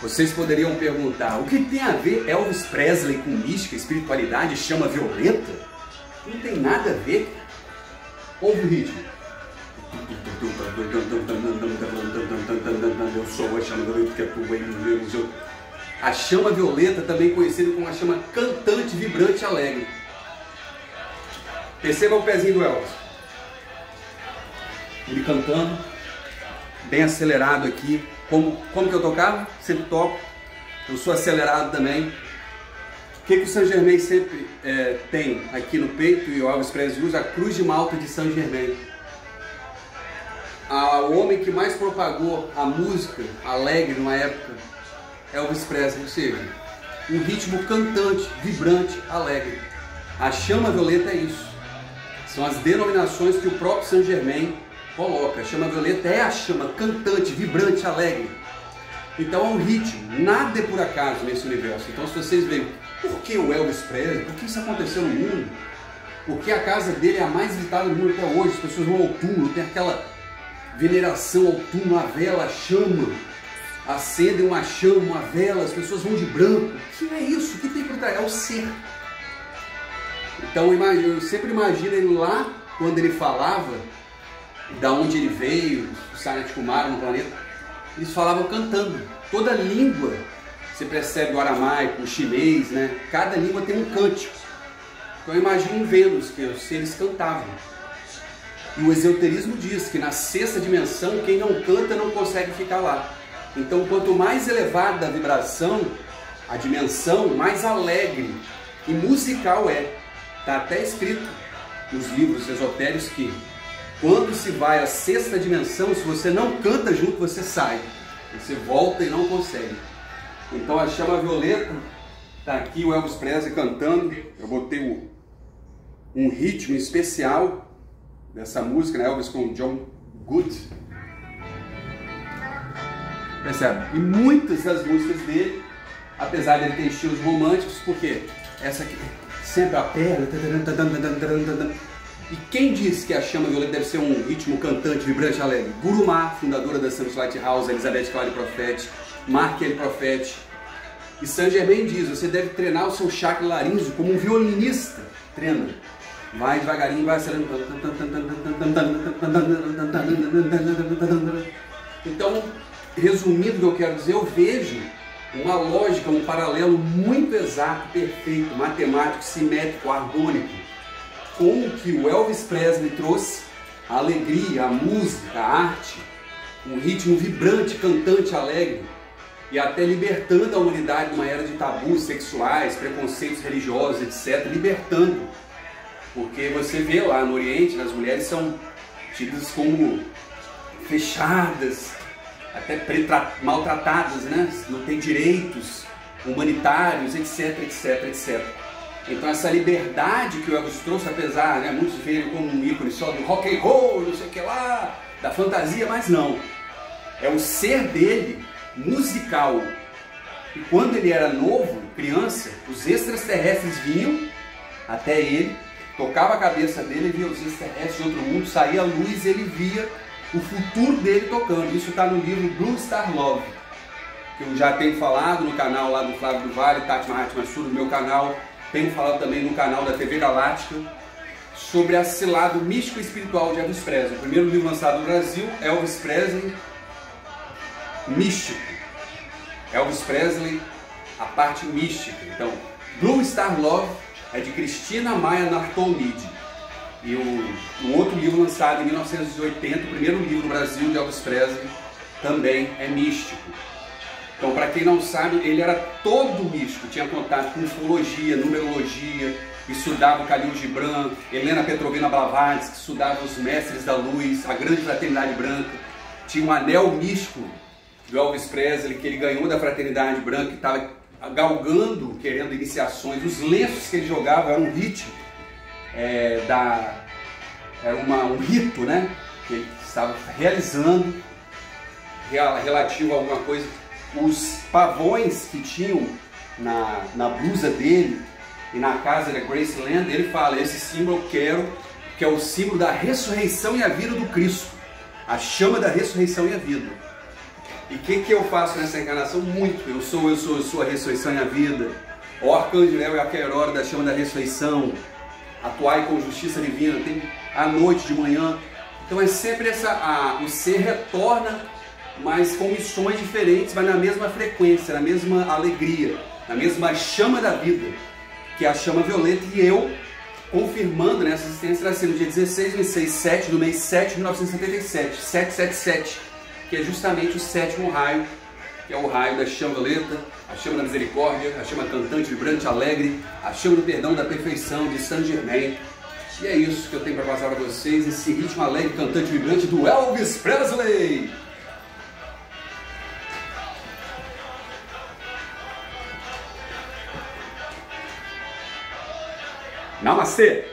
Vocês poderiam perguntar, o que tem a ver Elvis Presley com mística, espiritualidade, chama violeta? Não tem nada a ver. Ouve o ritmo. Eu sou a chama violeta que atua em meus. A chama violeta, também conhecida como a chama cantante, vibrante, alegre. Perceba o pezinho do Elvis. Ele cantando, bem acelerado aqui. Como, como que eu tocava? Sempre toco. Eu sou acelerado também. O que, que o Saint Germain sempre é, tem aqui no peito e o Elvis Presley usa? A cruz de malta de Saint Germain. o homem que mais propagou a música alegre numa época, Elvis Presley, ou seja, um ritmo cantante, vibrante, alegre. A chama violeta é isso. São as denominações que o próprio Saint Germain coloca. A chama violeta é a chama cantante, vibrante, alegre. Então é um ritmo, nada é por acaso nesse universo. Então se vocês veem, por que o Elvis Presley? Por que isso aconteceu no mundo? Porque a casa dele é a mais visitada do mundo até hoje. As pessoas vão ao túmulo, tem aquela veneração ao túmulo, a vela, a chama. Acendem uma chama, uma vela, as pessoas vão de branco. O que é isso? O que tem por trás? É o ser. Então eu sempre imagino ele lá, quando ele falava, da onde ele veio, o Silent Kumara no planeta, eles falavam cantando. Toda língua, você percebe o aramaico, o chinês, né? Cada língua tem um cântico. Então eu imagino Vênus que os seres cantavam. E o esoterismo diz que na sexta dimensão, quem não canta não consegue ficar lá. Então, quanto mais elevada a vibração, a dimensão, mais alegre e musical é. Está até escrito nos livros esotéricos que quando se vai à sexta dimensão, se você não canta junto, você sai. Você volta e não consegue. Então a chama violeta, está aqui o Elvis Presley cantando. Eu botei um, um ritmo especial dessa música, né? Elvis com John Good. Percebe? E muitas das músicas dele, apesar de ele ter estilos românticos, porque essa aqui sempre a perna. E quem disse que a chama violeta deve ser um ritmo cantante, vibrante, alegre? Gurumá, fundadora da Santos Lighthouse, Elizabeth Claude Profete, Mark L. Profete. E Saint Germain diz, você deve treinar o seu chakra laríngeo como um violinista. Treina. Vai devagarinho, vai acelerando. Então, resumindo o que eu quero dizer, eu vejo uma lógica, um paralelo muito exato, perfeito, matemático, simétrico, harmônico como que o Elvis Presley trouxe a alegria, a música, a arte, um ritmo vibrante, cantante, alegre, e até libertando a humanidade de uma era de tabus sexuais, preconceitos religiosos, etc., libertando. Porque você vê lá no Oriente, as mulheres são tidas como fechadas, até maltratadas, né? não têm direitos humanitários, etc, etc, etc. Então essa liberdade que o Elvis trouxe, apesar, né, muitos veem como um ícone só do rock and roll, não sei o que lá, da fantasia, mas não. É o ser dele, musical. E quando ele era novo, criança, os extraterrestres vinham até ele, tocava a cabeça dele, via os extraterrestres de outro mundo, saía a luz ele via o futuro dele tocando. Isso está no livro Blue Star Love, que eu já tenho falado no canal lá do Flávio do Vale, Tati Mahatma Sul, no meu canal tenho falado também no canal da TV Galáctica sobre esse lado místico espiritual de Elvis Presley. O primeiro livro lançado no Brasil, Elvis Presley Místico. Elvis Presley, a parte mística. Então, Blue Star Love é de Cristina Maia Nartonide. E o, o outro livro lançado em 1980, o primeiro livro no Brasil de Elvis Presley, também é místico. Então, para quem não sabe, ele era todo místico, tinha contato com ufologia, numerologia, estudava o Khalil Gibran, Helena Petrovina Blavatsky, estudava os mestres da luz, a grande fraternidade branca, tinha um anel místico do Elvis Presley que ele ganhou da fraternidade branca, que estava galgando, querendo iniciações, os lenços que ele jogava eram um ritmo é, da era uma, um rito, né, que ele estava realizando relativo a alguma coisa os pavões que tinham na, na blusa dele e na casa da Graceland, ele fala, esse símbolo eu quero, que é o símbolo da ressurreição e a vida do Cristo. A chama da ressurreição e a vida. E o que, que eu faço nessa encarnação? Muito. Eu sou, eu sou, eu sou a ressurreição e a vida. O arcanjo é aquela hora da chama da ressurreição. Atuai com justiça divina. Tem à noite, de manhã. Então é sempre essa. A, o ser retorna, mas com missões diferentes, mas na mesma frequência, na mesma alegria, na mesma chama da vida, que é a chama violeta. E eu, confirmando nessa né, existência, nasci no dia 16 do mês 7 do mês 7 de 1977, 777, que é justamente o sétimo raio, que é o raio da chama violeta, a chama da misericórdia, a chama cantante, vibrante, alegre, a chama do perdão, da perfeição, de Saint Germain. E é isso que eu tenho para passar para vocês, esse ritmo alegre, cantante, vibrante do Elvis Presley. Namastê!